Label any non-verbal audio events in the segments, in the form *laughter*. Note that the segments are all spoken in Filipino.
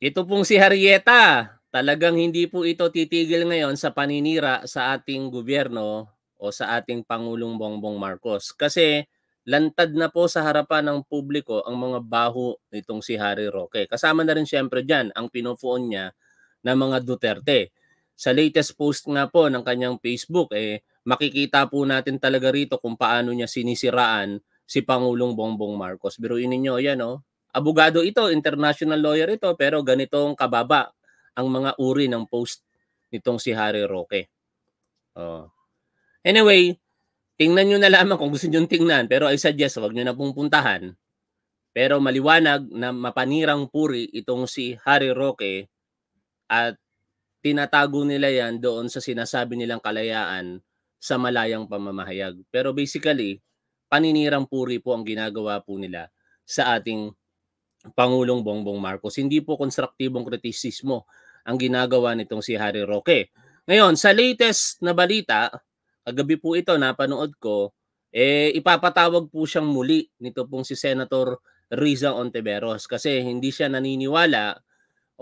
Ito pong si Harrieta, talagang hindi po ito titigil ngayon sa paninira sa ating gobyerno o sa ating Pangulong Bongbong Marcos. Kasi lantad na po sa harapan ng publiko ang mga baho nitong si Harry Roque. Kasama na rin siyempre dyan ang pinupuon niya ng mga Duterte. Sa latest post nga po ng kanyang Facebook, eh, makikita po natin talaga rito kung paano niya sinisiraan si Pangulong Bongbong Marcos. Biruin ninyo, yan oh, abogado ito, international lawyer ito, pero ganitong kababa ang mga uri ng post nitong si Harry Roque. Oh. Anyway, tingnan nyo na lamang kung gusto nyo tingnan, pero I suggest wag nyo na pong puntahan. Pero maliwanag na mapanirang puri itong si Harry Roque at tinatago nila yan doon sa sinasabi nilang kalayaan sa malayang pamamahayag. Pero basically, paninirang puri po ang ginagawa po nila sa ating Pangulong Bongbong Marcos. Hindi po konstruktibong kritisismo ang ginagawa nitong si Harry Roque. Ngayon, sa latest na balita, kagabi po ito napanood ko, eh ipapatawag po siyang muli nito pong si Senator Riza Ontiveros kasi hindi siya naniniwala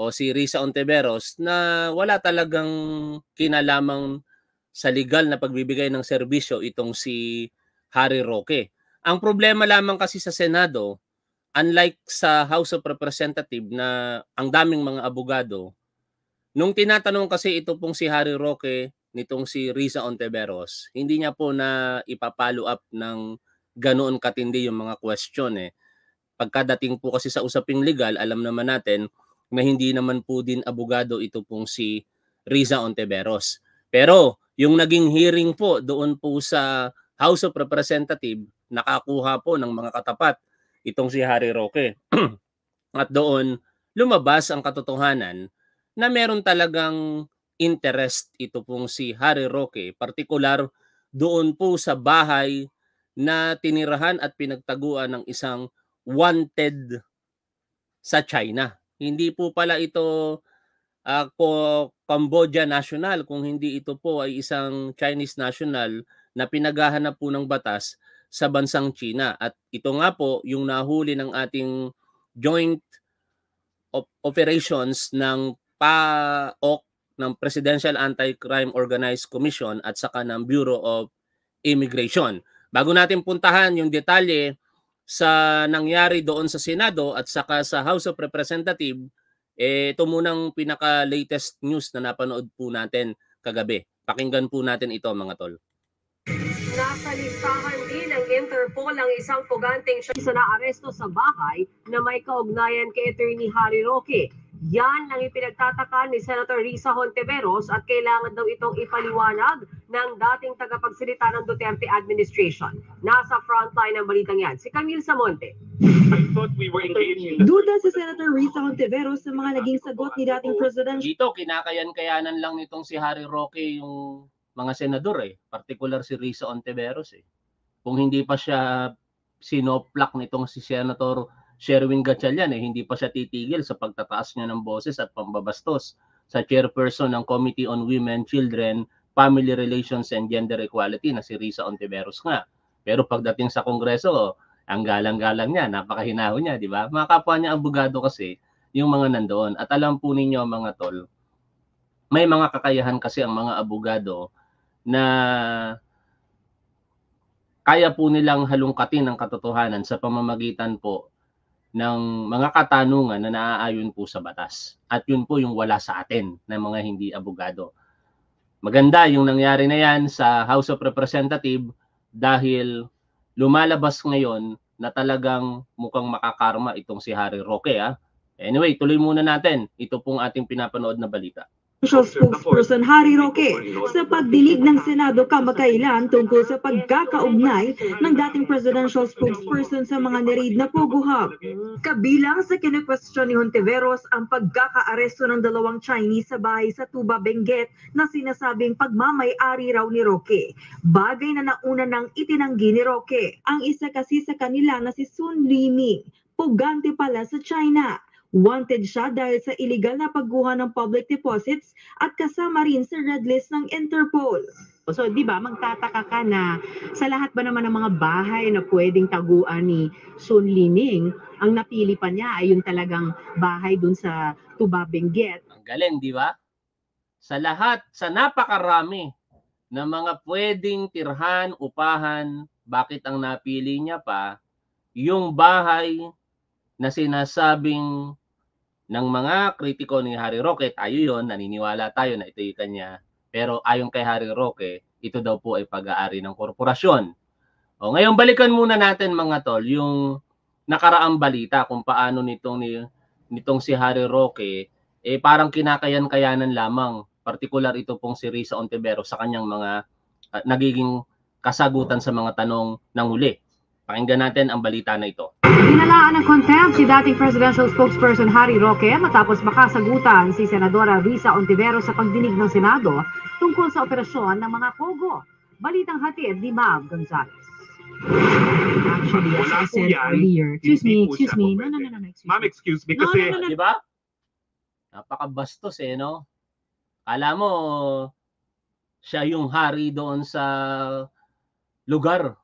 o si Riza Ontiveros na wala talagang kinalamang sa legal na pagbibigay ng serbisyo itong si Harry Roque. Ang problema lamang kasi sa Senado, unlike sa House of Representative na ang daming mga abogado, nung tinatanong kasi ito pong si Harry Roque nitong si Riza Ontiveros, hindi niya po na ipapalo up ng ganoon katindi yung mga question eh. Pagkadating po kasi sa usaping legal, alam naman natin na hindi naman po din abogado ito pong si Riza Ontiveros. Pero yung naging hearing po doon po sa House of Representative, nakakuha po ng mga katapat itong si Harry Roque. *clears throat* At doon lumabas ang katotohanan na meron talagang interest ito pong si Harry Roque, partikular doon po sa bahay na tinirahan at pinagtaguan ng isang wanted sa China. Hindi po pala ito uh, Cambodia national kung hindi ito po ay isang Chinese national na pinaghahanap po ng batas sa bansang China. At ito nga po yung nahuli ng ating joint op- operations ng PAOK ng Presidential Anti-Crime Organized Commission at saka ng Bureau of Immigration. Bago natin puntahan yung detalye sa nangyari doon sa Senado at saka sa House of Representative, eh, ito munang pinaka-latest news na napanood po natin kagabi. Pakinggan po natin ito mga tol. Nasa listahan ng Interpol ang isang puganteng siya sa naaresto sa bahay na may kaugnayan kay Attorney Harry Roque. Yan ang ipinagtataka ni Senator Risa Honteveros at kailangan daw itong ipaliwanag ng dating tagapagsalita ng Duterte administration. Nasa frontline ng balitang yan, si Camille Samonte. I thought we were engaged in the... Duda si Senator Risa Honteveros sa mga naging sagot ni dating President Dito, kinakayan-kayanan lang nitong si Harry Roque yung mga senador eh. Particular si Risa Ontiveros eh. Kung hindi pa siya sinoplak nitong si Senator Sherwin Gatchalian eh, hindi pa siya titigil sa pagtataas niya ng boses at pambabastos sa chairperson ng Committee on Women, Children, Family Relations and Gender Equality na si Risa Ontiveros nga. Pero pagdating sa Kongreso, ang galang-galang niya, napakahinahon niya, di ba? Mga kapwa niya abogado kasi, yung mga nandoon. At alam po ninyo mga tol, may mga kakayahan kasi ang mga abogado na kaya po nilang halungkatin ang katotohanan sa pamamagitan po ng mga katanungan na naaayon po sa batas. At yun po yung wala sa atin na mga hindi abogado. Maganda yung nangyari na yan sa House of Representative dahil lumalabas ngayon na talagang mukhang makakarma itong si Harry Roque. Ah. Anyway, tuloy muna natin. Ito pong ating pinapanood na balita. Presidential Spokesperson Harry Roque sa pagdinig ng Senado kamakailan tungkol sa pagkakaugnay ng dating Presidential Spokesperson sa mga nireid na puguhab. Kabilang sa kinekwestiyon ni Hontiveros ang pagkakaaresto ng dalawang Chinese sa bahay sa Tuba, Benguet na sinasabing pagmamay-ari raw ni Roque. Bagay na nauna nang itinanggi ni Roque. Ang isa kasi sa kanila na si Sun Liming, pugante pala sa China Wanted siya dahil sa illegal na pagguha ng public deposits at kasama rin sa red list ng Interpol. So, di ba, magtataka ka na sa lahat ba naman ng mga bahay na pwedeng taguan ni Sun Lining, ang napili pa niya ay yung talagang bahay dun sa Tuba Benguet. Ang galing, di ba? Sa lahat, sa napakarami ng mga pwedeng tirhan, upahan, bakit ang napili niya pa yung bahay na sinasabing ng mga kritiko ni Harry Roque, tayo yon naniniwala tayo na ito yung kanya. Pero ayon kay Harry Roque, ito daw po ay pag-aari ng korporasyon. O ngayon balikan muna natin mga tol yung nakaraang balita kung paano nitong ni nitong si Harry Roque eh parang kinakayan-kayanan lamang partikular ito pong si Risa Ontivero sa kanyang mga uh, nagiging kasagutan sa mga tanong ng huli. Pakinggan natin ang balita na ito. Dinalaan ng contempt si dating presidential spokesperson Harry Roque matapos makasagutan si Senadora Risa Ontivero sa pagdinig ng Senado tungkol sa operasyon ng mga Pogo. Balitang hatid ni Mav Gonzalez. Actually, as I said earlier, excuse me, excuse me, no, no, no, no, excuse Ma'am, me. excuse me No, kasi no, no, no. Di ba? Napakabastos eh, no? Kala mo, siya yung hari doon sa lugar.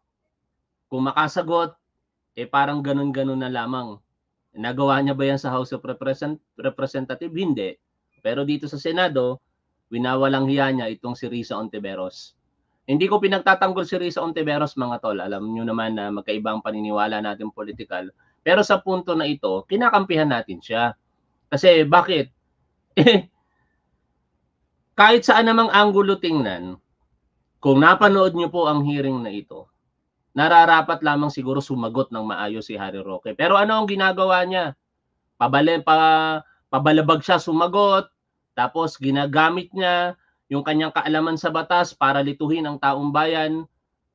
Kung makasagot, eh parang ganun-ganun na lamang. Nagawa niya ba yan sa House of Represent- Representative? Hindi. Pero dito sa Senado, winawalang hiya niya itong si Risa Ontiveros. Hindi ko pinagtatanggol si Risa Ontiveros mga tol. Alam niyo naman na magkaiba ang paniniwala natin political. Pero sa punto na ito, kinakampihan natin siya. Kasi bakit? Eh, kahit saan namang anggulo tingnan, kung napanood niyo po ang hearing na ito, nararapat lamang siguro sumagot ng maayos si Harry Roque. Pero ano ang ginagawa niya? Pabale, pa, pabalabag siya sumagot, tapos ginagamit niya yung kanyang kaalaman sa batas para lituhin ang taong bayan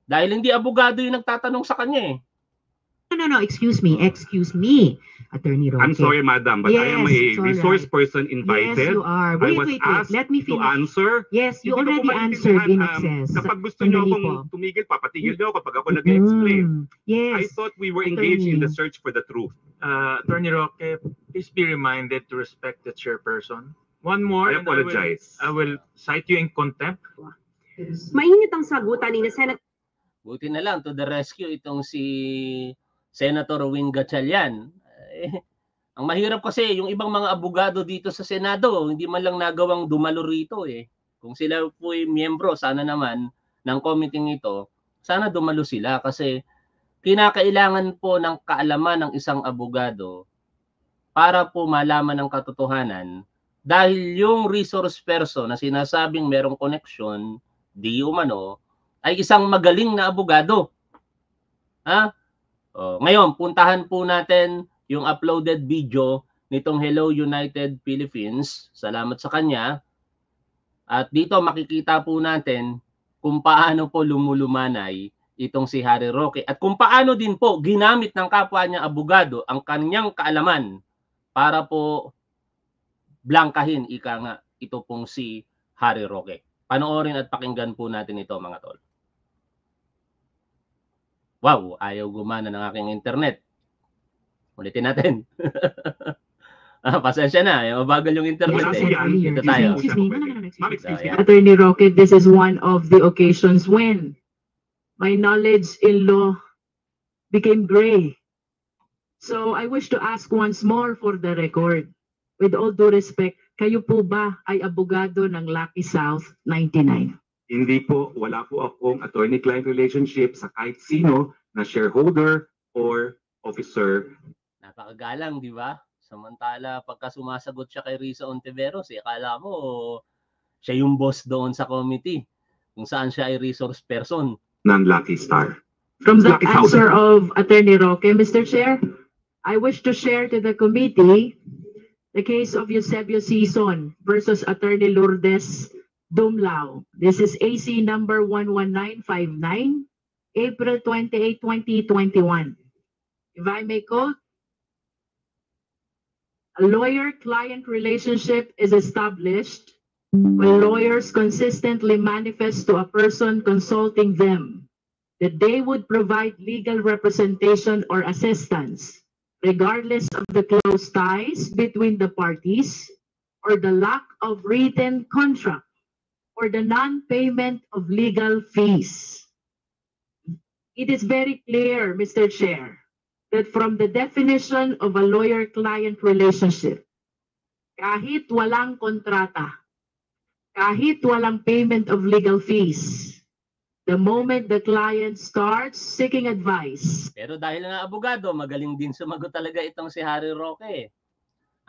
dahil hindi abogado yung nagtatanong sa kanya eh. No, no, no, excuse me, excuse me, Attorney Roque. I'm sorry, madam, but I am Yes, a resource right. person Yes, invited you are. I Wait, was wait, wait. asked Let me to answer. Yes, you Hindi already answered in maintindihan, excess. um, kapag gusto niyo akong tumigil, papatigil niyo kapag ako nag-explain. Mm, yes. I thought we were engaged in the Attorney. search for the truth. Uh, Attorney Roque, please be reminded to respect the chairperson. One more. I and will- apologize. I will cite you in contempt. Mainit ang sagutan ni Senator Buti na lang to the rescue itong si Senator Win Gatchalian. Eh, *laughs* ang mahirap kasi yung ibang mga abogado dito sa Senado, hindi man lang nagawang dumalo rito eh. Kung sila po ay miyembro, sana naman ng committee ito, sana dumalo sila kasi kinakailangan po ng kaalaman ng isang abogado para po malaman ng katotohanan dahil yung resource person na sinasabing merong connection, di umano, ay isang magaling na abogado. Ha? O, ngayon, puntahan po natin yung uploaded video nitong Hello United Philippines. Salamat sa kanya. At dito makikita po natin kung paano po lumulumanay itong si Harry Roque at kung paano din po ginamit ng kapwa niya abogado ang kanyang kaalaman para po blangkahin ika nga ito pong si Harry Roque. Panoorin at pakinggan po natin ito mga tol. Wow, ayaw gumana ng aking internet. Ulitin natin. *laughs* ah, pasensya na, eh, mabagal yung internet eh. Dito tayo. Excuse me, no, no, no, no, excuse me. So, yeah. Attorney Roque, this is one of the occasions when my knowledge in law became gray. So I wish to ask once more for the record. With all due respect, kayo po ba ay abogado ng Lucky South 99? Hindi po, wala po akong attorney-client relationship sa kahit sino na shareholder or officer. Napakagalang, di ba? Samantala, pagka sumasagot siya kay Risa Ontiveros, eh, akala mo siya yung boss doon sa committee kung saan siya ay resource person. ng Lucky Star. From the Lucky answer of Attorney Roque, Mr. Chair, I wish to share to the committee the case of Eusebio Sison versus Attorney Lourdes Dumlao. This is AC number 11959, April 28, 2021. If I may quote, lawyer-client relationship is established when lawyers consistently manifest to a person consulting them that they would provide legal representation or assistance regardless of the close ties between the parties or the lack of written contract or the non-payment of legal fees. It is very clear, Mr. Chair, that from the definition of a lawyer-client relationship, kahit walang kontrata, kahit walang payment of legal fees, the moment the client starts seeking advice, Pero dahil nga abogado, magaling din sumagot talaga itong si Harry Roque.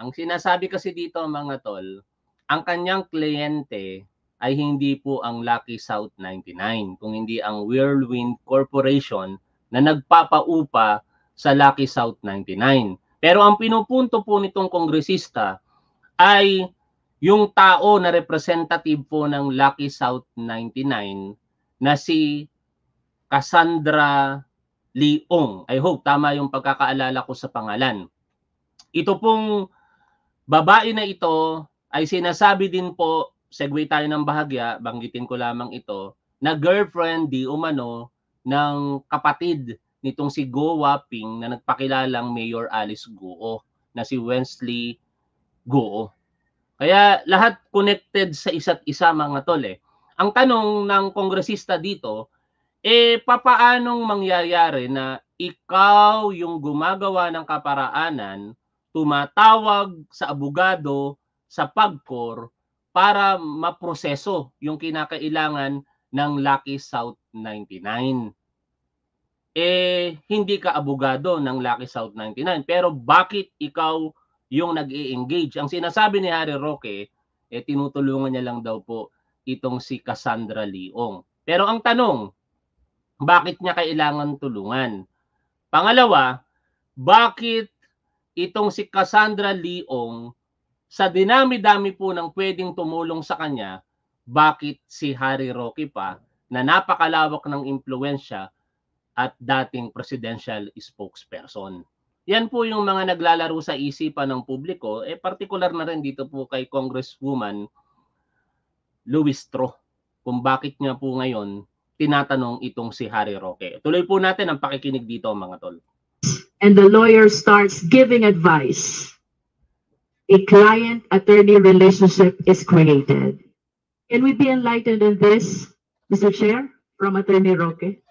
Ang sinasabi kasi dito mga tol, ang kanyang kliyente ay hindi po ang Lucky South 99, kung hindi ang Whirlwind Corporation na nagpapaupa sa Lucky South 99. Pero ang pinupunto po nitong kongresista ay yung tao na representative po ng Lucky South 99 na si Cassandra Leong. I hope tama yung pagkakaalala ko sa pangalan. Ito pong babae na ito ay sinasabi din po, segue tayo ng bahagya, banggitin ko lamang ito, na girlfriend di umano ng kapatid nitong si Go Waping na nagpakilalang Mayor Alice Goo na si Wesley Goo. Kaya lahat connected sa isa't isa mga tol eh. Ang tanong ng kongresista dito, eh papaanong mangyayari na ikaw yung gumagawa ng kaparaanan, tumatawag sa abogado sa PAGCOR para maproseso yung kinakailangan ng Lucky South 99. Eh, hindi ka abogado ng Lucky South 99. Pero bakit ikaw yung nag engage Ang sinasabi ni Harry Roque, eh, tinutulungan niya lang daw po itong si Cassandra Leong. Pero ang tanong, bakit niya kailangan tulungan? Pangalawa, bakit itong si Cassandra Leong sa dinami-dami po ng pwedeng tumulong sa kanya, bakit si Harry Roque pa na napakalawak ng impluensya at dating presidential spokesperson. Yan po yung mga naglalaro sa isipan ng publiko, eh partikular na rin dito po kay Congresswoman Louis Tro kung bakit niya po ngayon tinatanong itong si Harry Roque. Tuloy po natin ang pakikinig dito mga tol. and the lawyer starts giving advice, a client-attorney relationship is created. Can we be enlightened in this, Mr. Chair, from Attorney Roque?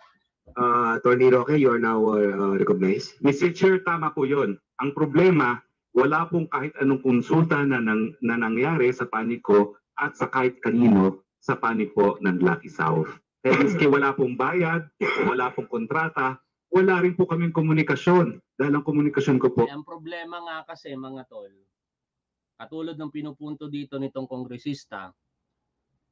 Uh, Attorney Roque, you are now uh, recognized. Mr. Chair, tama po yun. Ang problema, wala pong kahit anong konsulta na, nang, na nangyari sa panig ko at sa kahit kanino sa panig po ng Lucky South. Kaya miski wala pong bayad, wala pong kontrata, wala rin po kaming komunikasyon. Dahil ang komunikasyon ko po Eh, ang problema nga kasi mga tol, katulad ng pinupunto dito nitong kongresista,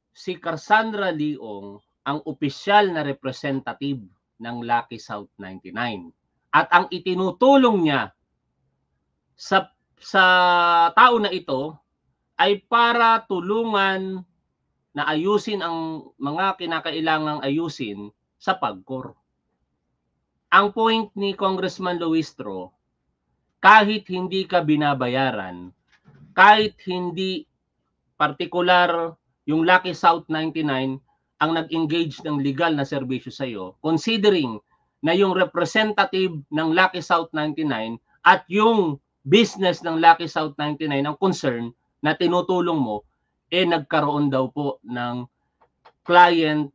si Cassandra Leong ang opisyal na representative ng Lucky South 99. At ang itinutulong niya sa sa tao na ito ay para tulungan na ayusin ang mga kinakailangang ayusin sa pagkor. Ang point ni Congressman Luistro, kahit hindi ka binabayaran, kahit hindi partikular yung Lucky South 99 ang nag-engage ng legal na serbisyo sa iyo, considering na yung representative ng Lucky South 99 at yung business ng Lucky South 99 ang concern na tinutulong mo, eh nagkaroon daw po ng client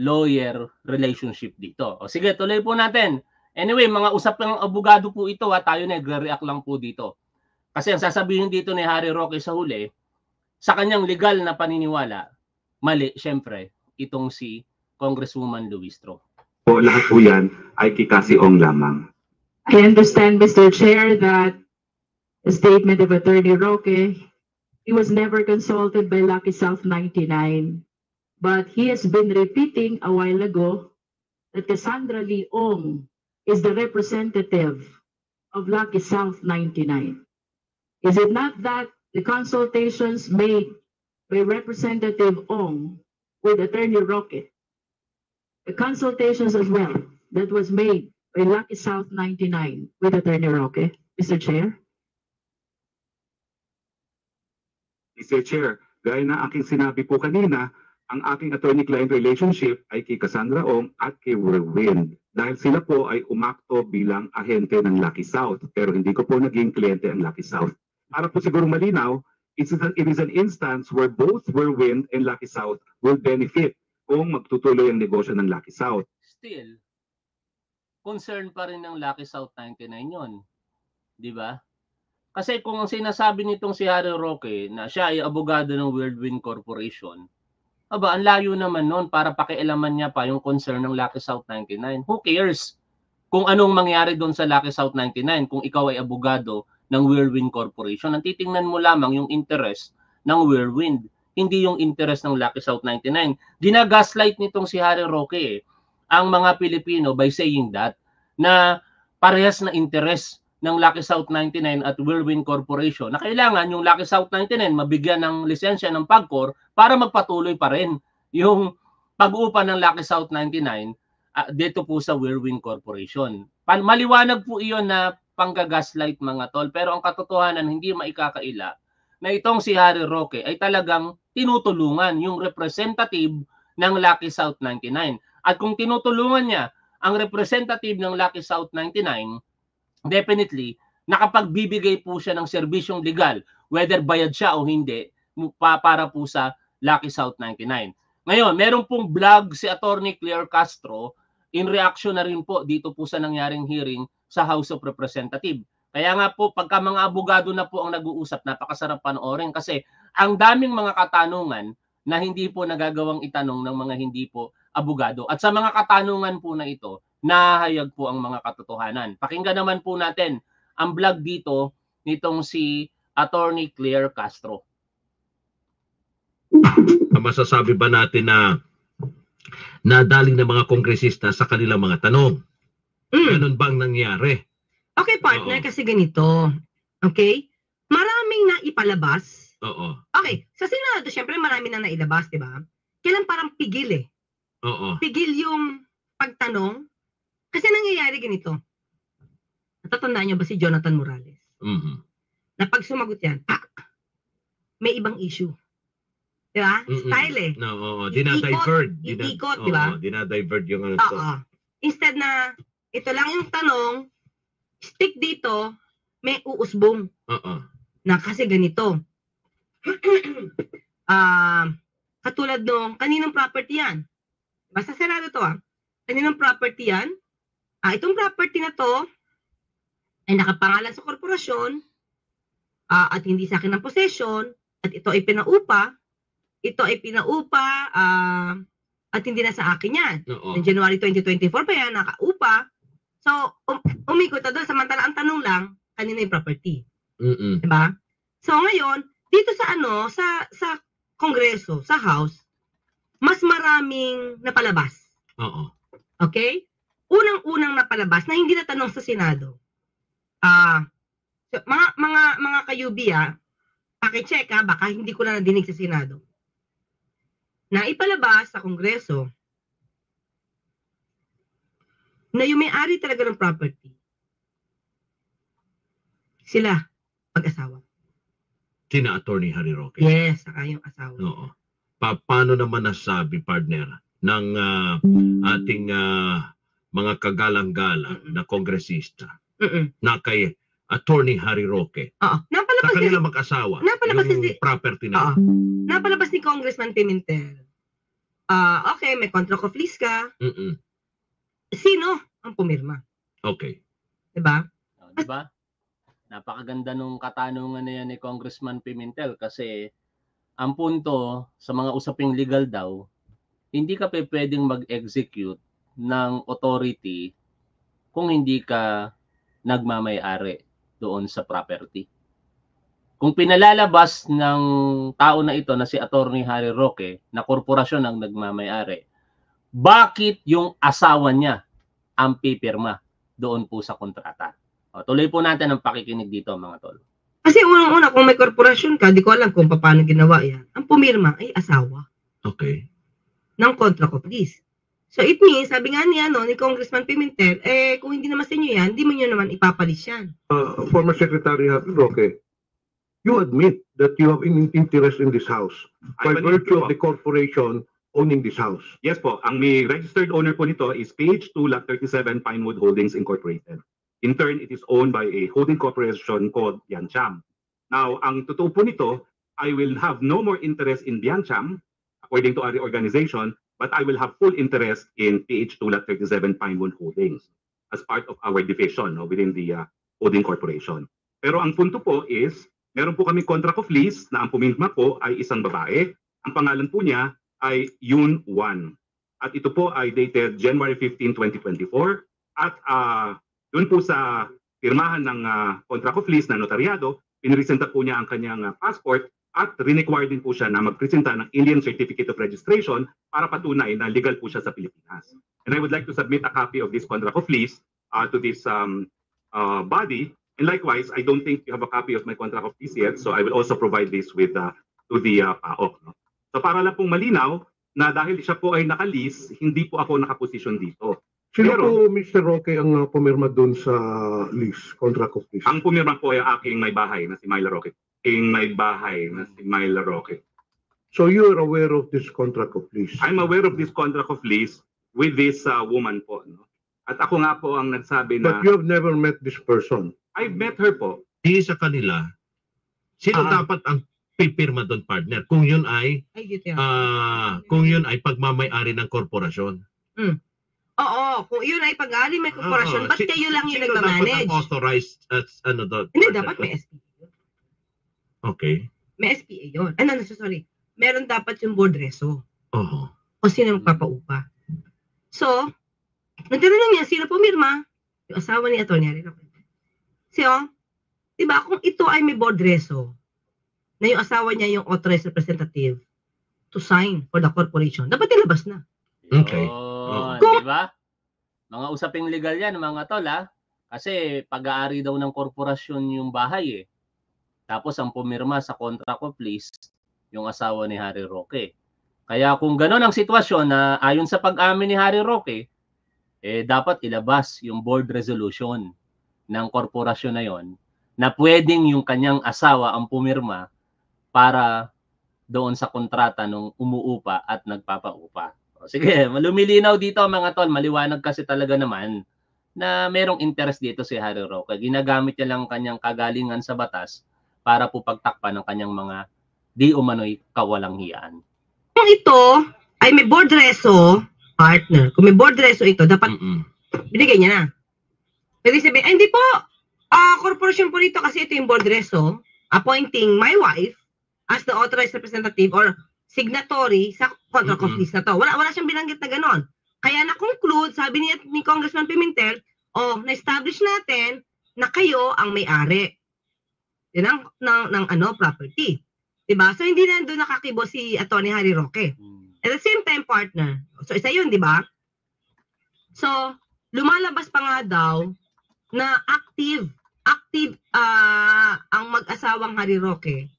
lawyer relationship dito. O sige, tuloy po natin. Anyway, mga usap ng abogado po ito ha, tayo nagre-react lang po dito. Kasi ang sasabihin dito ni Harry Roque sa huli, sa kanyang legal na paniniwala, mali, syempre, itong si Congresswoman Luistro. po lahat po yan ay kikasiong lamang. I understand, Mr. Chair, that the statement of Attorney Roque, he was never consulted by Lucky South 99. But he has been repeating a while ago that Cassandra Leong is the representative of Lucky South 99. Is it not that the consultations made by Representative Ong with Attorney Roque, the consultations as well that was made by Lucky South 99 with Attorney Roque, Mr. Chair? Mr. Chair, gaya na aking sinabi po kanina, ang aking attorney-client relationship ay kay Cassandra Ong at kay Whirlwind. dahil sila po ay umakto bilang ahente ng Lucky South pero hindi ko po naging kliyente ang Lucky South. Para po siguro malinaw, it's an, it is an instance where both Whirlwind and Lucky South will benefit kung magtutuloy ang negosyo ng Lucky South. Still, concern pa rin ng Lucky South 99 yon. Di ba? Kasi kung ang sinasabi nitong si Harry Roque na siya ay abogado ng Whirlwind Corporation, aba, ang layo naman nun para pakialaman niya pa yung concern ng Lucky South 99. Who cares kung anong mangyari doon sa Lucky South 99 kung ikaw ay abogado ng Whirlwind Corporation? Ang titingnan mo lamang yung interest ng Whirlwind, hindi yung interest ng Lucky South 99. Ginagaslight nitong si Harry Roque eh, ang mga Pilipino by saying that na parehas na interest ng Lucky South 99 at Whirlwind Corporation na kailangan yung Lucky South 99 mabigyan ng lisensya ng PAGCOR para magpatuloy pa rin yung pag-upa ng Lucky South 99 ah, dito po sa Whirlwind Corporation. Pan maliwanag po iyon na panggagaslight mga tol pero ang katotohanan hindi maikakaila na itong si Harry Roque ay talagang tinutulungan yung representative ng Lucky South 99. At kung tinutulungan niya ang representative ng Lucky South 99, definitely nakapagbibigay po siya ng serbisyong legal whether bayad siya o hindi para po sa Lucky South 99. Ngayon, meron pong vlog si Attorney Claire Castro in reaction na rin po dito po sa nangyaring hearing sa House of Representative. Kaya nga po, pagka mga abogado na po ang nag-uusap, napakasarap panoorin kasi ang daming mga katanungan na hindi po nagagawang itanong ng mga hindi po abogado. At sa mga katanungan po na ito, nahayag po ang mga katotohanan. Pakinggan naman po natin ang vlog dito nitong si Attorney Claire Castro. masasabi ba natin na nadaling ng mga kongresista sa kanilang mga tanong? Mm. Ganun bang nangyari? Okay, partner, Oo. kasi ganito. Okay? Maraming na ipalabas. Oo. Okay, sa Senado, syempre marami na nailabas, di ba? Kailan parang pigil eh. Oo. Pigil yung pagtanong. Kasi nangyayari ganito. Natatandaan niyo ba si Jonathan Morales? Mhm. Na pag sumagot yan, ah, may ibang issue. Di ba? Mm-mm. Style eh. No, oo. Iikot, Dinadivert. Dina- iikot, di ba? Oo, dinadivert yung ano to. Oo. Instead na, ito lang yung tanong, stick dito, may uusbong. Oo. na kasi ganito. *clears throat* Ah, katulad nung kaninong property yan? Basta sarado to ah. Kaninong property yan? Ah, itong property na to ay nakapangalan sa korporasyon ah, at hindi sa akin ng possession at ito ay pinaupa. Ito ay pinaupa ah, at hindi na sa akin yan. Oo. Noong January 2024 pa yan, nakaupa. So, um, umikot na doon. Samantala, ang tanong lang, kanina yung property. Mm-mm. Diba? So ngayon, dito sa ano, sa sa Kongreso, sa House, mas maraming napalabas. Oo. Okay? Unang-unang napalabas na hindi natanong sa Senado. Ah, so, mga mga mga kayubi ah, paki-check ah, baka hindi ko na nadinig sa Senado. Na ipalabas sa Kongreso na yung may-ari talaga ng property sila mag-asawa. Sina Attorney Harry Roque. Yes, saka yung asawa. Oo. Pa- paano naman nasabi, partner, ng ah, ating ah, mga kagalang-galang Mm-mm. na kongresista Mm-mm. na kay Attorney Harry Roque Oo. sa Napalabas ni, kanilang mag-asawa Napalabas yung property Oo. na napalabas ni Congressman Pimentel. Ah, okay, may contract of lease ka. Mm-mm. Sino ang pumirma? Okay. 'Di ba? O, di ba? Napakaganda nung katanungan na yan ni Congressman Pimentel kasi ang punto sa mga usaping legal daw, hindi ka pe pwedeng mag-execute ng authority kung hindi ka nagmamay-ari doon sa property. Kung pinalalabas ng tao na ito na si Attorney Harry Roque na korporasyon ang nagmamay-ari, bakit yung asawa niya ang pipirma doon po sa kontrata? O, tuloy po natin ang pakikinig dito mga tol. Kasi unang-una kung may korporasyon ka, di ko alam kung paano ginawa 'yan. Ang pumirma ay asawa Okay. ng contract of lease. So it means, sabi nga niya no, ni Congressman Pimentel, eh kung hindi naman sa inyo 'yan, di mo nyo naman ipapalis 'yan. uh, former Secretary Happy Roque, you admit that you have an interest in this house by virtue of the corporation owning this house. Yes po, ang may registered owner po nito is Page 2 Lot 37 Pinewood Holdings Incorporated. In turn, it is owned by a holding corporation called Biancham. Now, ang totoo po nito, I will have no more interest in Biancham, according to our organization, but I will have full interest in PH2 Lot 37 Pinewood Holdings as part of our division no, within the uh, holding corporation. Pero ang punto po is, meron po kami contract of lease na ang pumirma po ay isang babae. Ang pangalan po niya ay Yun 1. At ito po ay dated January 15, 2024. At uh, doon po sa pirmahan ng uh, contract of lease na notaryado, pinresenta po niya ang kanyang uh, passport at required din po siya na magpresenta ng Indian Certificate of Registration para patunay na legal po siya sa Pilipinas. And I would like to submit a copy of this contract of lease uh, to this um, uh, body. And likewise, I don't think you have a copy of my contract of lease yet, so I will also provide this with uh, to the uh, PAOK. No? So para lang pong malinaw na dahil siya po ay nakalis, hindi po ako nakaposisyon dito. Sino Pero- po, Mr. Roque, ang uh, pumirma doon sa lease, contract of lease? Ang pumirma po ay aking may bahay na si Myla Roque. Aking may bahay na si Myla Roque. So you are aware of this contract of lease? I'm aware of this contract of lease with this uh, woman po. No? At ako nga po ang nagsabi na But you have never met this person? I've met her po. Di sa kanila, sino Ah. dapat ang pipirma doon partner? Kung yun ay Ay, yan. ah kung yun ay pagmamay-ari ng korporasyon. Oo, kung yun ay pag-aali may korporasyon, Oo, ba't si- kayo lang yung sino dapat nagmamanage? ang authorized as ano doon? Hindi, partner? dapat may SPA. Okay. May SPA yun. Ano, no, sorry. Meron dapat yung board reso. Oo. O sino magpapaupa. So, nagtanong niya, sino pumirma? Yung asawa ni Atty. Harry Roque. Si oh, di ba kung ito ay may board reso, na yung asawa niya yung authorized representative to sign for the corporation, dapat ilabas na. Okay. Yun, Kung- di ba? Mga usaping legal yan, mga tol, ha? Kasi pag-aari daw ng korporasyon yung bahay, eh. Tapos ang pumirma sa contract of lease, yung asawa ni Harry Roque. Kaya kung gano'n ang sitwasyon na ayon sa pag-amin ni Harry Roque, eh dapat ilabas yung board resolution ng korporasyon na yon na pwedeng yung kanyang asawa ang pumirma para doon sa kontrata nung umuupa at nagpapaupa. O, Sige, *laughs* malumilinaw dito mga tol, maliwanag kasi talaga naman na merong interest dito si Harry Roque. Ginagamit niya lang ang kanyang kagalingan sa batas para po pagtakpan ng kanyang mga di umano'y kawalang hiyaan. Kung ito ay may board reso, partner, kung may board reso ito, dapat Mm-mm. binigay niya na. Pwede sabihin, ay hindi po, ah, corporation po rito kasi ito yung board reso, appointing my wife as the authorized representative or signatory sa contract of lease na to. Wala, wala siyang binanggit na ganon. Kaya na-conclude, sabi ni, ni Congressman Pimentel, oh, na-establish natin na kayo ang may-ari. Yan ang, ng, ng ano, property. Diba? So, hindi na doon nakakibo si Atty. Harry Roque. At the same time, partner. So, isa yun, di ba? So, lumalabas pa nga daw na active, active ah, ang mag-asawang Harry Roque,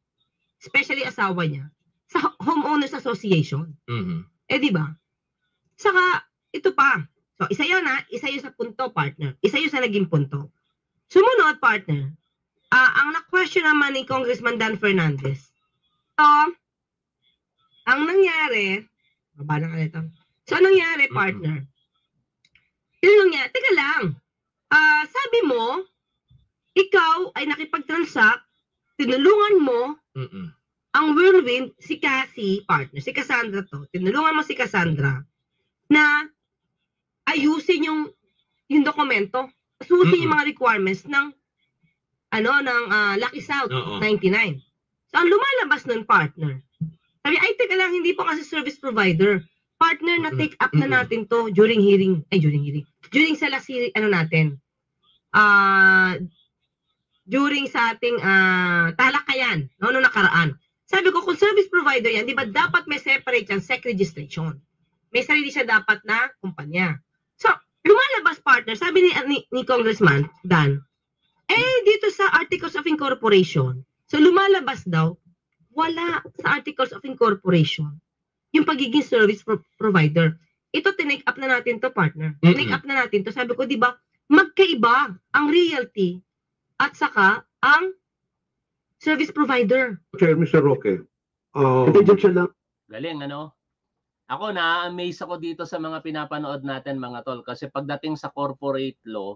especially asawa niya, sa Homeowners Association. Mhm. Eh, di ba? Saka, ito pa. So, isa yun ha, isa yun sa punto, partner. Isa yun sa naging punto. Sumunod, partner. Ah, ang na-question naman ni Congressman Dan Fernandez. So, ang nangyari, baba na ka nito. So, anong nangyari, Mhm. partner? Yun nangyari, teka lang. Ah, sabi mo, ikaw ay nakipag-transact, tinulungan mo Mm-mm. ang whirlwind, si Cassie, partner, si Cassandra to, tinulungan mo si Cassandra na ayusin yung yung dokumento, susin yung mga requirements ng ano ng ah, Lucky South Oo. 99. So ang lumalabas nun partner. Sabi ay teka lang hindi po kasi service provider. Partner na take up na natin to during hearing, ay during hearing. During sa last hearing, ano natin? Ah during sa ating ah, talakayan no, no nakaraan. Sabi ko, kung service provider yan, di ba dapat may separate yan, SEC registration. May sarili siya dapat na kumpanya. So, lumalabas partner, sabi ni, ni, ni Congressman Dan, eh, dito sa Articles of Incorporation, so lumalabas daw, wala sa Articles of Incorporation yung pagiging service pro- provider. Ito, tinake up na natin to, partner. Tinake Mm-mm. up na natin to. Sabi ko, di ba, magkaiba ang realty at saka ang service provider. Chair, Mr. Roque. Um, Interjection lang. Galing, ano? ako na-amaze ako dito sa mga pinapanood natin mga tol kasi pagdating sa corporate law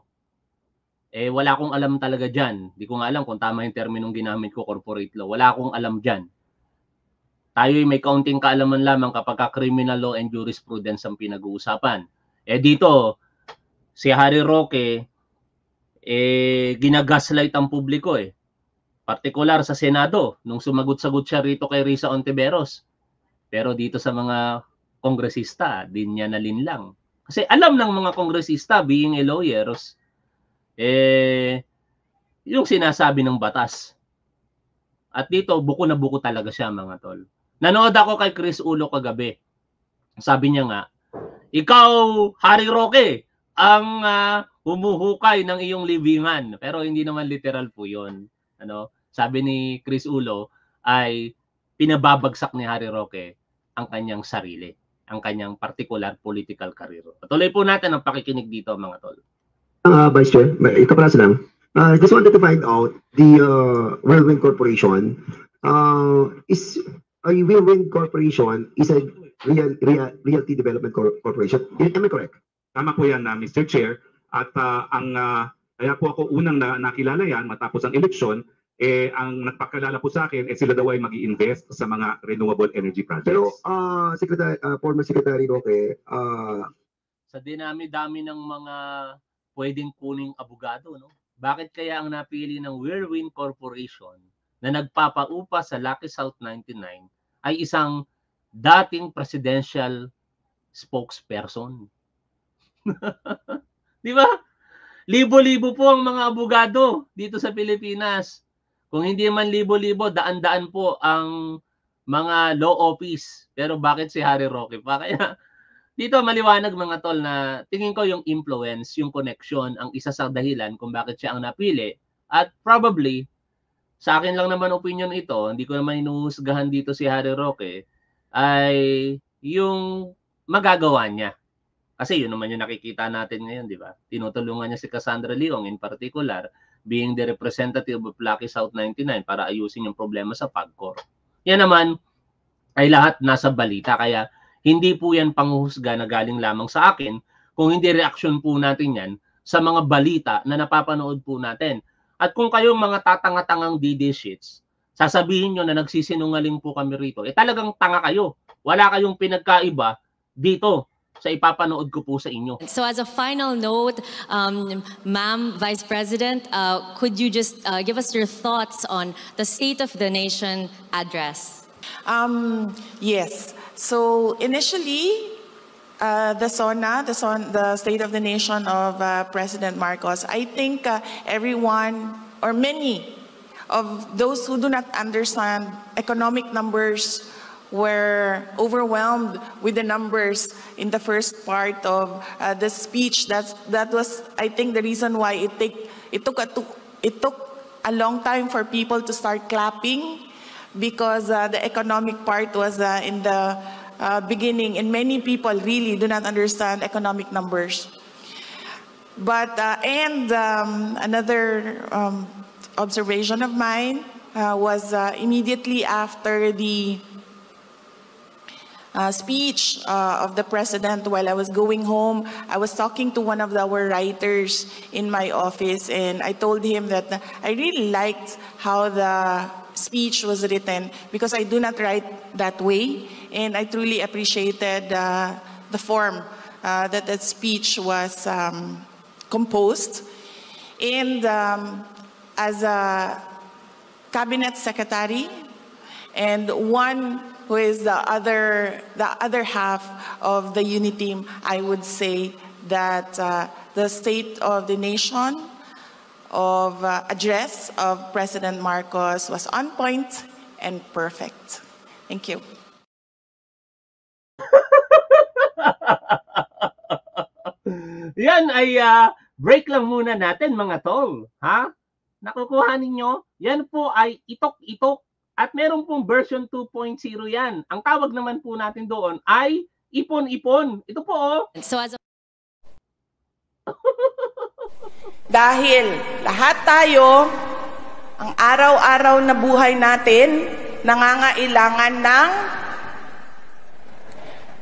eh wala akong alam talaga diyan. Hindi ko nga alam kung tama yung terminong ginamit ko corporate law. Wala akong alam diyan. Tayo ay may kaunting kaalaman lamang kapag ka criminal law and jurisprudence ang pinag-uusapan. Eh dito si Harry Roque eh ginagaslight ang publiko eh. Partikular sa Senado nung sumagot-sagot siya rito kay Risa Ontiveros. Pero dito sa mga kongresista, din niya nalinlang. Kasi alam ng mga kongresista being a lawyers eh, yung sinasabi ng batas. At dito, buko na buko talaga siya mga tol. Nanood ako kay Chris Ulo kagabi. Sabi niya nga, ikaw, Harry Roque, ang uh, humuhukay ng iyong libingan. Pero hindi naman literal po yon Ano? Sabi ni Chris Ulo ay pinababagsak ni Harry Roque ang kanyang sarili, ang kanyang particular political career. Patuloy po natin ang pakikinig dito mga tol. Uh, Vice Chair, ito pala lang. I uh, just wanted to find out the uh, Whirlwind Corporation uh, is a Whirlwind Corporation is a real, real realty development corporation. Am I correct? Tama po yan na uh, Mr. Chair at uh, ang uh, kaya po ako unang na, nakilala yan matapos ang eleksyon eh ang nagpakilala po sa akin eh sila daw ay magi-invest sa mga renewable energy projects. Pero uh, Secretary uh, former Secretary Roque uh, sa dinami-dami ng mga pwedeng kuning abogado, no? Bakit kaya ang napili ng Whirlwind Corporation na nagpapaupa sa Lucky South 99 ay isang dating presidential spokesperson? *laughs* Di ba? Libo-libo po ang mga abogado dito sa Pilipinas. Kung hindi man libo-libo, daan-daan po ang mga law office. Pero bakit si Harry Roque pa? *laughs* Kaya dito maliwanag mga tol na tingin ko yung influence, yung connection ang isa sa dahilan kung bakit siya ang napili at probably sa akin lang naman opinion ito, hindi ko naman inuhusgahan dito si Harry Roque ay yung magagawa niya. Kasi yun naman yung nakikita natin ngayon, di ba? Tinutulungan niya si Cassandra Leong in particular being the representative of Lucky South 99 para ayusin yung problema sa PAGCOR. Yan naman ay lahat nasa balita. Kaya hindi po yan panghuhusga na galing lamang sa akin, kung hindi reaksyon po natin yan sa mga balita na napapanood po natin. At kung kayong mga tatanga-tangang DD sheets, sasabihin nyo na nagsisinungaling po kami rito, eh talagang tanga kayo. Wala kayong pinagkaiba dito sa ipapanood ko po sa inyo. So as a final note, um, Ma'am Vice President, uh, could you just uh, give us your thoughts on the State of the Nation address? Um, yes. So initially, uh, the SONA, the, SON, the State of the Nation of uh, President Marcos, I think uh, everyone or many of those who do not understand economic numbers were overwhelmed with the numbers in the first part of uh, the speech. That's, that was, I think, the reason why it, take, it, took a, it took a long time for people to start clapping because uh, the economic part was uh, in the uh, beginning, and many people really do not understand economic numbers. But, uh, and um, another um, observation of mine uh, was immediately after the uh, speech uh, of the president while I was going home. I was talking to one of our writers in my office, and I told him that I really liked how the speech was written because I do not write that way, and I truly appreciated uh, the form uh, that that speech was um, composed. And um, as a cabinet secretary and one who is the other, the other half of the unity team, I would say that uh, the state of the nation of uh, address of President Marcos was on point and perfect. Thank you. *laughs* Yan ay uh, break lang muna natin mga tol. Ha? Nakukuha ninyo? Yan po ay itok-itok at meron pong version 2.0 yan. Ang tawag naman po natin doon ay ipon-ipon. Ito po oh. So as a *laughs* Dahil lahat tayo, ang araw-araw na buhay natin, nangangailangan ng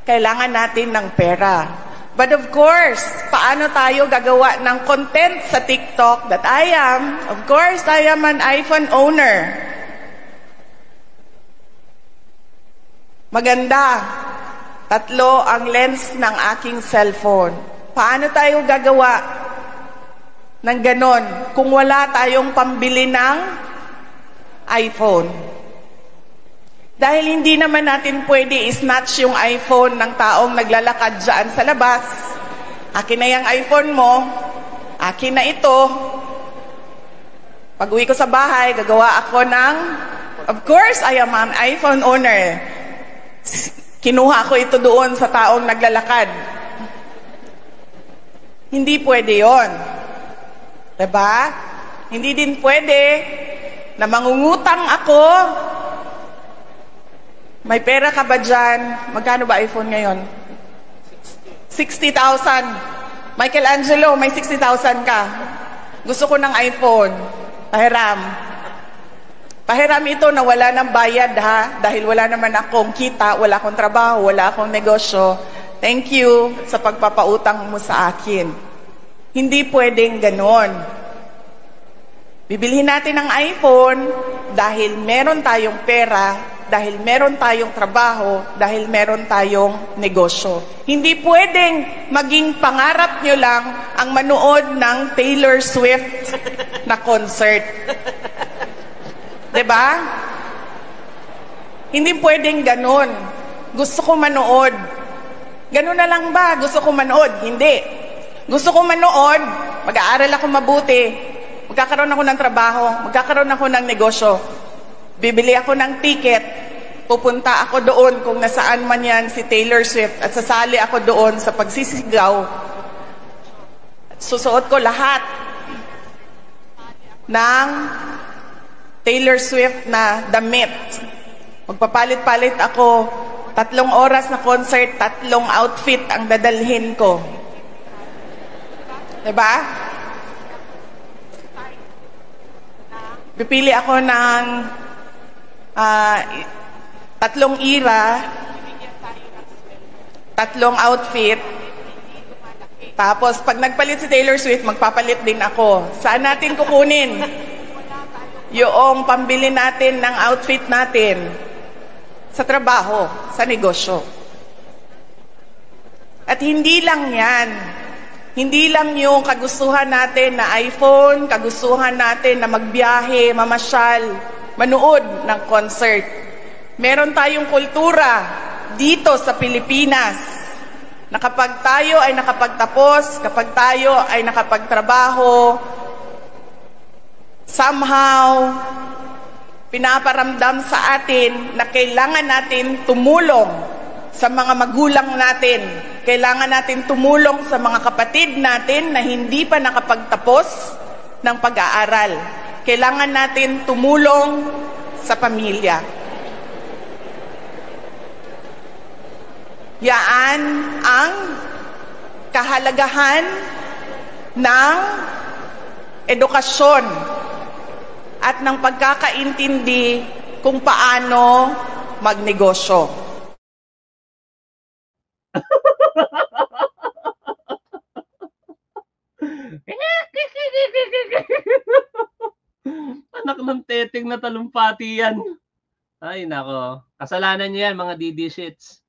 kailangan natin ng pera. But of course, paano tayo gagawa ng content sa TikTok that I am? Of course, I am an iPhone owner. Maganda. Tatlo ang lens ng aking cellphone. Paano tayo gagawa ng ganon kung wala tayong pambili ng iPhone? Dahil hindi naman natin pwede snatch yung iPhone ng taong naglalakad dyan sa labas. Akin na yung iPhone mo. Akin na ito. Pag uwi ko sa bahay, gagawa ako ng... Of course, I am an iPhone owner. Kinuha ko ito doon sa taong naglalakad. Hindi pwede yon. Diba? Hindi din pwede na mangungutang ako may pera ka ba dyan? Magkano ba iPhone ngayon? 60,000. Michelangelo, may 60,000 ka. Gusto ko ng iPhone. Pahiram. Pahiram ito na wala ng bayad ha. Dahil wala naman akong kita, wala akong trabaho, wala akong negosyo. Thank you sa pagpapautang mo sa akin. Hindi pwedeng ganon. Bibilhin natin ng iPhone dahil meron tayong pera dahil meron tayong trabaho, dahil meron tayong negosyo. Hindi pwedeng maging pangarap nyo lang ang manood ng Taylor Swift na concert. Ba? Hindi pwedeng ganun. Gusto ko manood. Ganun na lang ba? Gusto ko manood? Hindi. Gusto ko manood, mag-aaral ako mabuti, magkakaroon ako ng trabaho, magkakaroon ako ng negosyo. Bibili ako ng ticket, pupunta ako doon kung nasaan man yan si Taylor Swift at sasali ako doon sa pagsisigaw. At susuot ko lahat ng Taylor Swift na damit. Magpapalit-palit ako. Tatlong oras na concert, tatlong outfit ang dadalhin ko. Diba? Pipili ako ng uh, tatlong ira, tatlong outfit, tapos pag nagpalit si Taylor Swift, magpapalit din ako. Saan natin kukunin? Yung pambili natin ng outfit natin sa trabaho, sa negosyo. At hindi lang yan. Hindi lang yung kagustuhan natin na iPhone, kagustuhan natin na magbiyahe, mamasyal, manood ng concert. Meron tayong kultura dito sa Pilipinas na kapag tayo ay nakapagtapos, kapag tayo ay nakapagtrabaho, somehow, pinaparamdam sa atin na kailangan natin tumulong sa mga magulang natin. Kailangan natin tumulong sa mga kapatid natin na hindi pa nakapagtapos ng pag-aaral. Kailangan natin tumulong sa pamilya. Yaan ang kahalagahan ng edukasyon at ng pagkakaintindi kung paano magnegosyo. *laughs* Anak ng teteng na talumpati yan. Ay, nako. Kasalanan niyo yan, mga DD shits.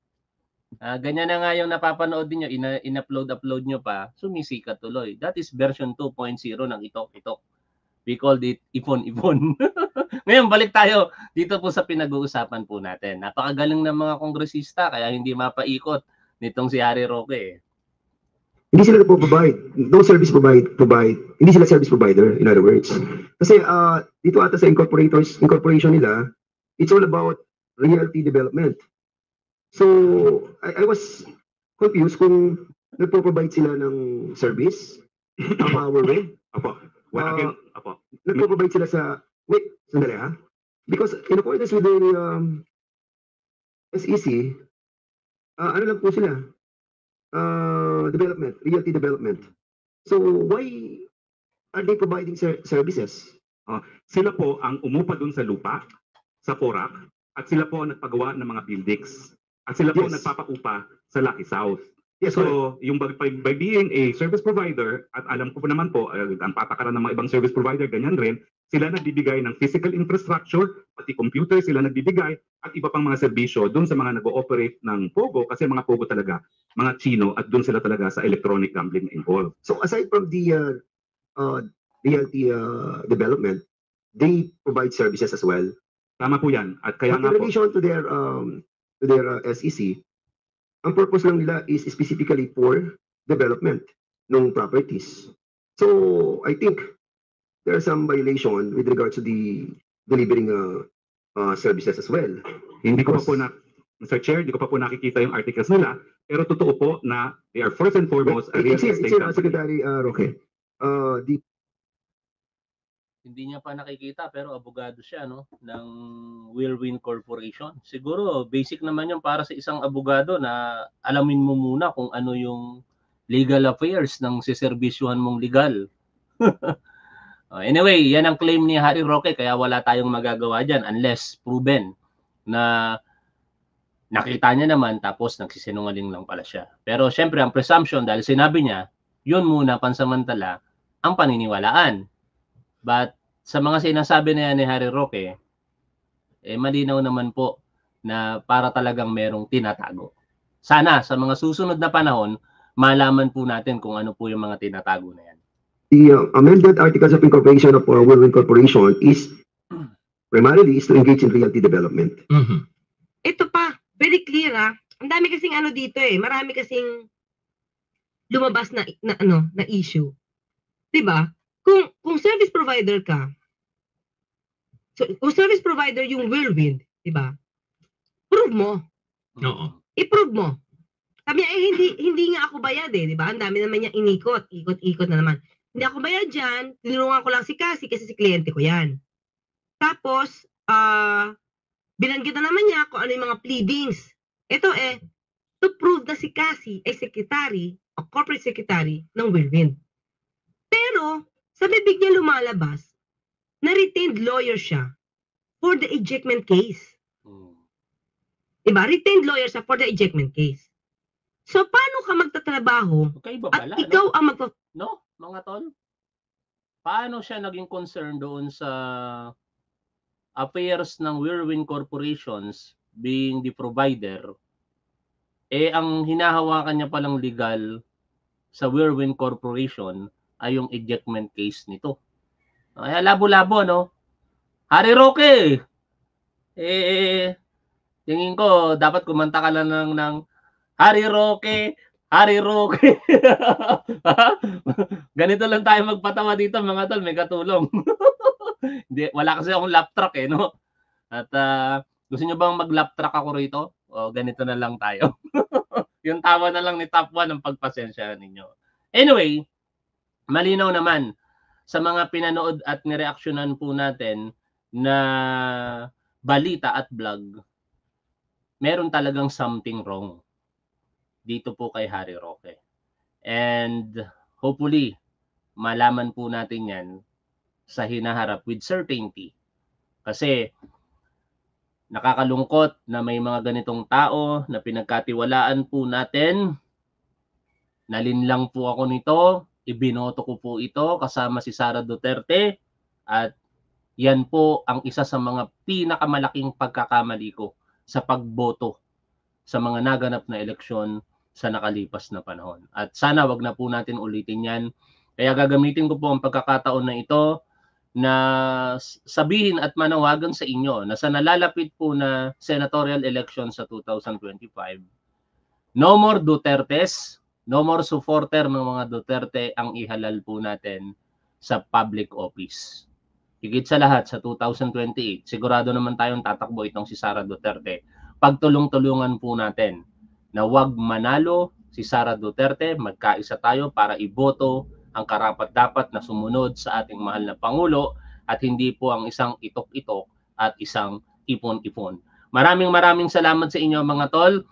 Uh, ganyan na nga yung napapanood niyo, ina- in-upload-upload nyo pa, sumisikat tuloy. That is version 2.0 ng Itok-Itok. We called it Ipon-Ipon. *laughs* Ngayon, balik tayo dito po sa pinag-uusapan po natin. Napakagaling ng mga kongresista, kaya hindi mapaikot nitong si Harry Roque. Eh. Hindi sila nagpo-provide. No service provide, provide. Hindi sila service provider, in other words. Kasi uh, dito ata sa incorporators, incorporation nila, it's all about realty development. So, I, I was confused kung nagpo-provide sila ng service. Tama, Warren? Apo. Well, again, uh, apo. Nagpo-provide sila sa, wait, sandali ha? Because in accordance with the um, SEC, uh, ano lang po sila, uh, development, realty development. So why are they providing ser- services? Uh, sila po ang umupa dun sa lupa, sa Porac, at sila po ang nagpagawa ng mga buildings. At sila po Yes. nagpapaupa sa Lucky South. Yes. So, yung by, by, being a service provider, at alam ko po naman po, uh, ang patakaran ng mga ibang service provider, ganyan rin, sila nagbibigay ng physical infrastructure, pati computer sila nagbibigay, at iba pang mga serbisyo doon sa mga nag-ooperate ng Pogo, kasi mga Pogo talaga, mga Chino, at doon sila talaga sa electronic gambling involved. So aside from the uh, uh, realty uh, development, they provide services as well. Tama po yan. At kaya But nga in po, relation to their um, to their uh, SEC, ang purpose lang nila is specifically for development ng properties. So I think there are some violation with regards to the delivering uh, uh, services as well. hindi ko pa po na, Mr. Chair, hindi ko pa po nakikita yung articles nila, pero totoo po na they are first and foremost a real estate company. Secretary uh, Roque. Uh, the hindi niya pa nakikita pero abogado siya no ng Whirlwind Corporation. Siguro basic naman 'yung para sa isang abogado na alamin mo muna kung ano yung legal affairs ng siserbisyuhan mong legal. Uh, *laughs* anyway, yan ang claim ni Harry Roque kaya wala tayong magagawa diyan unless proven na nakita niya naman tapos nagsisinungaling lang pala siya. Pero syempre ang presumption dahil sinabi niya, yun muna pansamantala ang paniniwalaan. But sa mga sinasabi na yan ni Harry Roque, eh malinaw naman po na para talagang merong tinatago. Sana sa mga susunod na panahon, malaman po natin kung ano po yung mga tinatago na yan. the uh, amended articles of incorporation of uh, Whirlwind Corporation is *clears throat* primarily is to engage in realty development. Mhm. Ito pa, very clear ah. Ang dami kasing ano dito eh, marami kasing lumabas na, na ano, na issue. 'Di ba? Kung kung service provider ka, so, kung service provider yung Whirlwind, 'di ba? Prove mo. Oo. I-prove mo. Sabi niya, eh, hindi, hindi nga ako bayad eh, di ba? Ang dami naman niya inikot, ikot-ikot na naman. Hindi ako bayad dyan, tinulungan ko lang si Cassie kasi si kliyente ko yan. Tapos, ah, binanggit na naman niya kung ano yung mga pleadings. Ito eh, to prove na si Cassie ay secretary o corporate secretary ng Whirlwind. Pero, sa bibig niya lumalabas, na retained lawyer siya for the ejectment case. Diba? Retained lawyer siya for the ejectment case. So, paano ka magtatrabaho Magkaiba at pala, ikaw no? ang magpa... No, mga tol? Paano siya naging concerned doon sa affairs ng Whirlwind Corporations being the provider? Eh, ang hinahawakan niya palang legal sa Whirlwind Corporation ay yung ejectment case nito. Kaya labo-labo, no? Harry Roque! Eh, tingin ko, dapat kumanta ka lang ng, ng Harry Roque, Harry Roque. *laughs* Ganito lang tayo magpatawa dito mga tol, may katulong. *laughs* Hindi, wala kasi akong lap truck eh, no? At ah, gusto nyo bang mag lap truck ako rito? O ganito na lang tayo. *laughs* yung tawa na lang ni Top 1 ang pagpasensya ninyo. Anyway, malinaw naman sa mga pinanood at nireaksyonan po natin na balita at vlog, meron talagang something wrong dito po kay Harry Roque. And hopefully, malaman po natin yan sa hinaharap with certainty. Kasi nakakalungkot na may mga ganitong tao na pinagkatiwalaan po natin. Nalinlang po ako nito, ibinoto ko po ito kasama si Sara Duterte at yan po ang isa sa mga pinakamalaking pagkakamali ko sa pagboto sa mga naganap na eleksyon sa nakalipas na panahon. At sana wag na po natin ulitin yan. Kaya gagamitin ko po ang pagkakataon na ito na sabihin at manawagan sa inyo na sa nalalapit po na senatorial election sa 2025, no more Dutertes, no more supporter ng mga Duterte ang ihalal po natin sa public office. Higit sa lahat sa 2028, sigurado naman tayong tatakbo itong si Sara Duterte. Pagtulong-tulungan po natin na wag manalo si Sara Duterte, magkaisa tayo para iboto ang karapat-dapat na sumunod sa ating mahal na Pangulo at hindi po ang isang itok-itok at isang ipon-ipon. Maraming maraming salamat sa inyo mga tol.